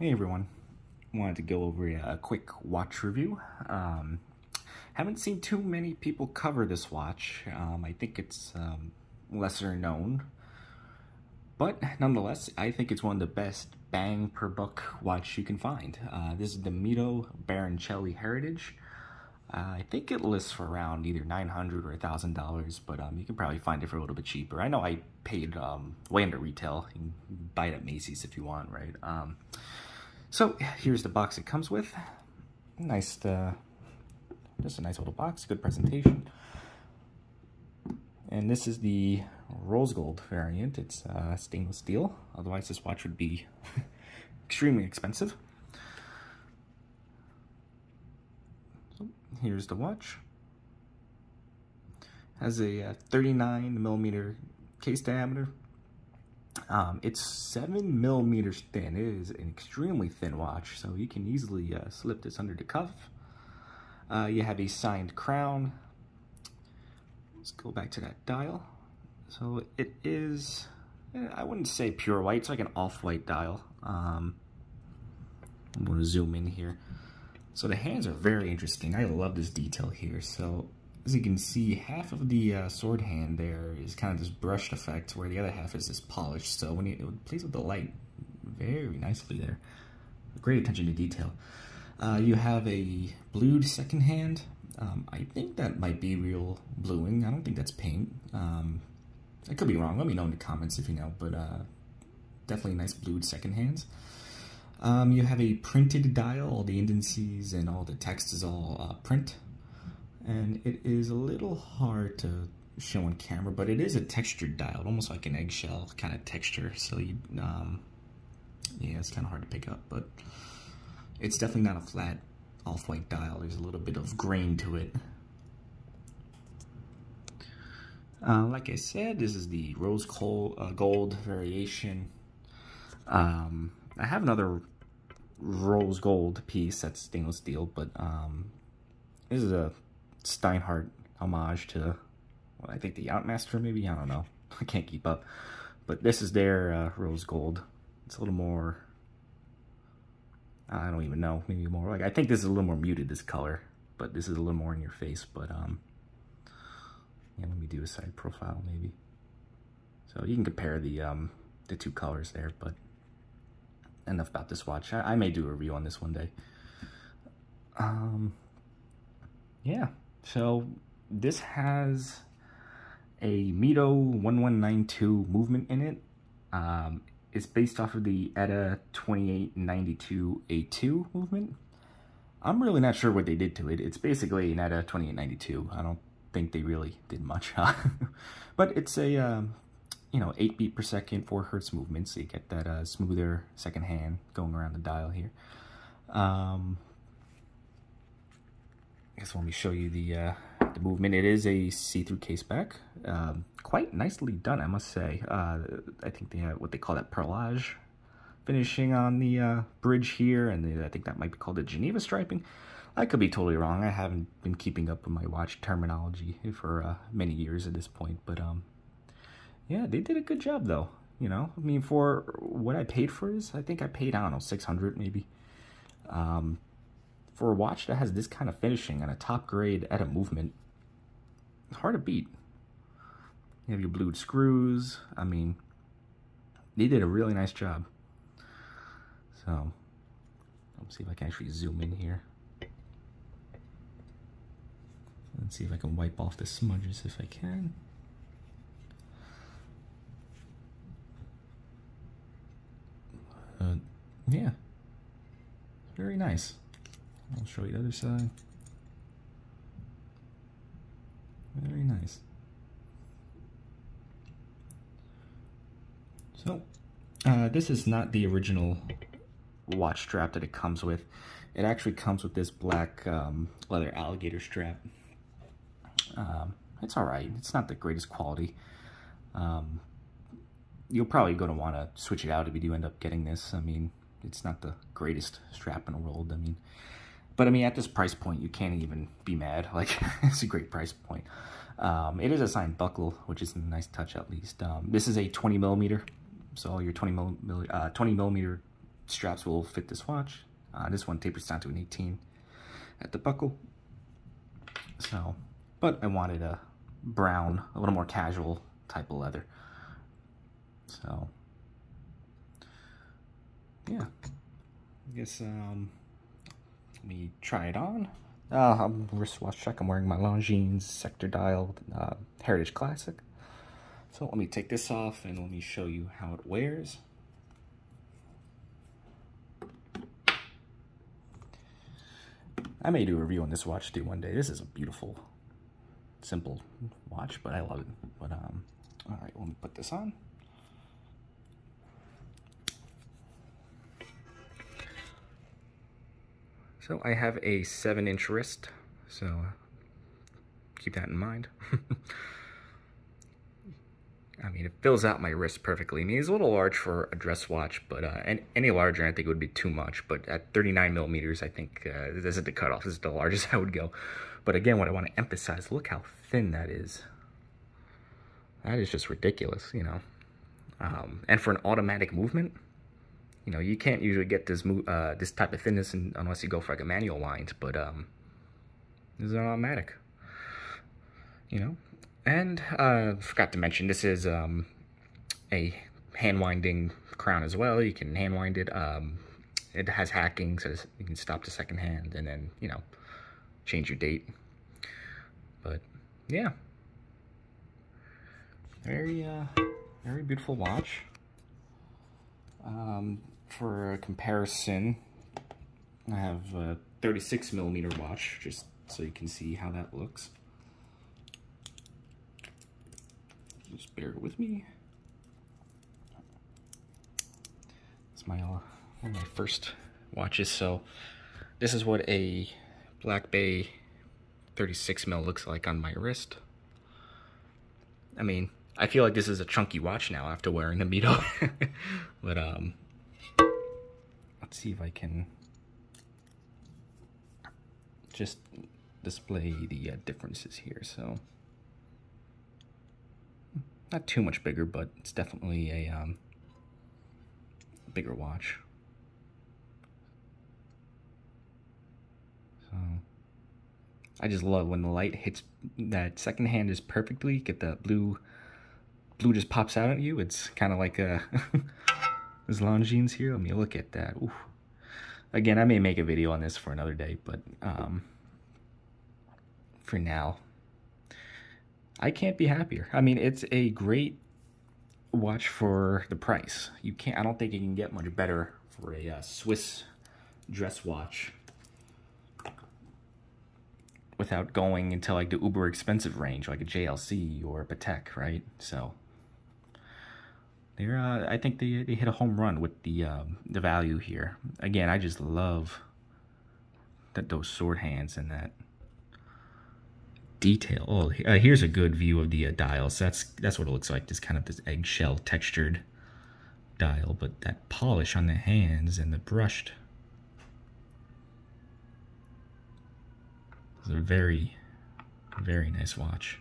Hey everyone, wanted to go over a, quick watch review. Um, haven't seen too many people cover this watch. Um, I think it's um, lesser known, but nonetheless, I think it's one of the best bang per buck watch you can find. Uh, this is the Mido Baroncelli Heritage. Uh, I think it lists for around either 900 or $1,000, but um, you can probably find it for a little bit cheaper. I know I paid um, way under retail. You can buy it at Macy's if you want, right? So here's the box it comes with. Nice, uh, just a nice little box, good presentation. And this is the rose gold variant. It's uh, stainless steel. Otherwise, this watch would be extremely expensive. So here's the watch. Has a uh, 39 millimeter case diameter, um, it's seven millimeters thin. It is an extremely thin watch, so you can easily uh, slip this under the cuff. Uh, you have a signed crown. Let's go back to that dial. So it is, eh, I wouldn't say pure white, it's like an off-white dial. Um, I'm to zoom in here. So the hands are very interesting. I love this detail here. So as you can see, half of the uh, sword hand there is kind of this brushed effect, where the other half is this polished. So when you, it plays with the light very nicely there. Great attention to detail. Uh, you have a blued second hand. Um, I think that might be real bluing. I don't think that's paint. Um, I could be wrong. Let me know in the comments if you know, but uh, definitely nice blued second hands. Um, you have a printed dial. All the indices and all the text is all uh, print and it is a little hard to show on camera, but it is a textured dial, almost like an eggshell kind of texture. So you, um, yeah, it's kind of hard to pick up, but it's definitely not a flat off-white dial. There's a little bit of grain to it. Uh, like I said, this is the rose coal, uh, gold variation. Um, I have another rose gold piece that's stainless steel, but um, this is a Steinhart homage to, well, I think the Yachtmaster maybe? I don't know. I can't keep up. But this is their uh, rose gold. It's a little more, I don't even know, maybe more like, I think this is a little more muted, this color. But this is a little more in your face. But, um, yeah, let me do a side profile maybe. So you can compare the, um, the two colors there, but enough about this watch. I, I may do a review on this one day. Um, yeah. So this has a Mido 1192 movement in it. Um, it's based off of the ETA 2892A2 movement. I'm really not sure what they did to it. It's basically an ETA 2892. I don't think they really did much. but it's a, um, you know, 8 beat per second, 4 hertz movement, so you get that uh, smoother second hand going around the dial here. Um, guess let me show you the uh, the movement. It is a see-through case back. Um, quite nicely done, I must say. Uh, I think they have what they call that perlage finishing on the uh, bridge here, and the, I think that might be called the Geneva striping. I could be totally wrong. I haven't been keeping up with my watch terminology for uh, many years at this point, but um, yeah, they did a good job though. You know, I mean, for what I paid for this, I think I paid, I don't know, 600 maybe. Um, for a watch that has this kind of finishing and a top grade ETA movement, hard to beat. You have your blued screws. I mean, they did a really nice job. So, let's see if I can actually zoom in here. Let's see if I can wipe off the smudges if I can. Uh, yeah, very nice. I'll show you the other side. Very nice. So, uh, this is not the original watch strap that it comes with. It actually comes with this black um, leather alligator strap. Um, it's alright. It's not the greatest quality. Um, you'll probably going to want to switch it out if you do end up getting this. I mean, it's not the greatest strap in the world. I mean, but I mean, at this price point, you can't even be mad. Like, it's a great price point. Um, it is a signed buckle, which is a nice touch at least. Um, this is a 20 millimeter, so all your 20 millimeter, uh, 20 millimeter straps will fit this watch. Uh, this one tapers down to an 18 at the buckle. So, but I wanted a brown, a little more casual type of leather. So, yeah. I guess, um, me try it on. Uh, I'm wristwatch check. I'm wearing my Longines Sector Dial uh, Heritage Classic. So let me take this off and let me show you how it wears. I may do a review on this watch too one day. This is a beautiful, simple watch, but I love it. But um, all right, let me put this on. So I have a seven inch wrist, so keep that in mind. I mean, it fills out my wrist perfectly. I mean, it's a little large for a dress watch, but uh, any larger, I think would be too much. But at 39 millimeters, I think uh, this is the cutoff. This is the largest I would go. But again, what I want to emphasize, look how thin that is. That is just ridiculous, you know. Um, and for an automatic movement, you know, you can't usually get this uh, this type of thinness in, unless you go for like a manual wind, but um, this is an automatic. You know, and uh, forgot to mention this is um, a hand winding crown as well. You can hand wind it. Um, it has hacking, so you can stop the second hand and then you know change your date. But yeah, very uh, very beautiful watch. Um, for a comparison, I have a 36 millimeter watch, just so you can see how that looks. Just bear with me. It's my uh, one of my first watches, so this is what a Black Bay 36 mil looks like on my wrist. I mean, I feel like this is a chunky watch now after wearing the Mido. but um, let's see if I can just display the uh, differences here. So not too much bigger, but it's definitely a um, bigger watch. So I just love when the light hits that second hand is perfectly, get the blue blue just pops out at you. It's kind of like a this Longines here. Let me look at that. Again, I may make a video on this for another day, but um, for now, I can't be happier. I mean, it's a great watch for the price. You can't. I don't think you can get much better for a uh, Swiss dress watch without going into like the uber expensive range, like a JLC or a Patek, right? So they're, uh, I think they, they hit a home run with the um, the value here. Again, I just love that those sword hands and that detail. Oh, uh, here's a good view of the uh, dials. That's that's what it looks like. This kind of this eggshell textured dial, but that polish on the hands and the brushed. It's a very, very nice watch.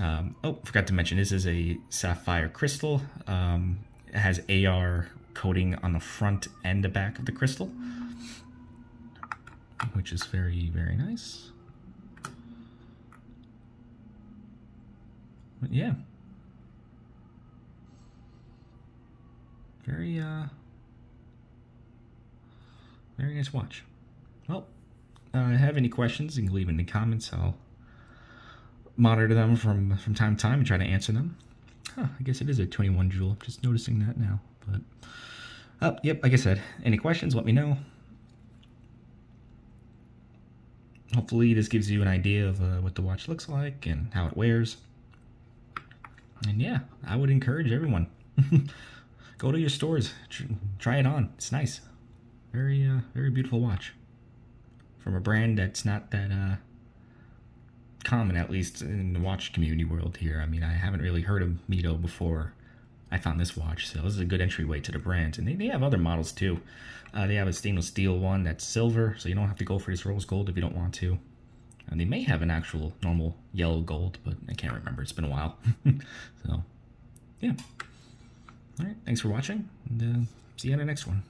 Um, oh, forgot to mention, this is a sapphire crystal. Um, it has AR coating on the front and the back of the crystal, which is very, very nice. But yeah. Very, uh, very nice watch. Well, uh, have any questions, you can leave in the comments. I'll monitor them from from time to time and try to answer them. Huh, I guess it is a 21 jewel. Just noticing that now. But oh, yep. Like I said, any questions? Let me know. Hopefully, this gives you an idea of uh, what the watch looks like and how it wears. And yeah, I would encourage everyone go to your stores, try it on. It's nice. Very, uh, very beautiful watch from a brand that's not that uh, common, at least in the watch community world here. I mean, I haven't really heard of Mido before I found this watch, so this is a good entryway to the brand. And they, they have other models too. Uh, they have a stainless steel one that's silver, so you don't have to go for this rose gold if you don't want to. And they may have an actual normal yellow gold, but I can't remember. It's been a while. so, yeah. All right, thanks for watching, and uh, see you on the next one.